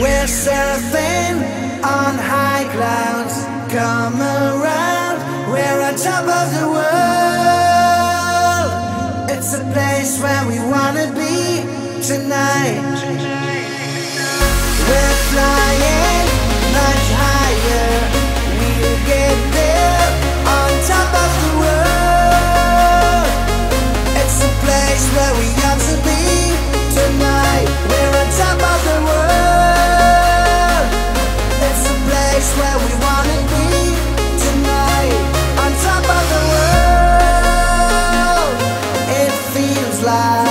We're surfing on high clouds. Come around, we're on top of the world. It's a place where we wanna be tonight. Fly.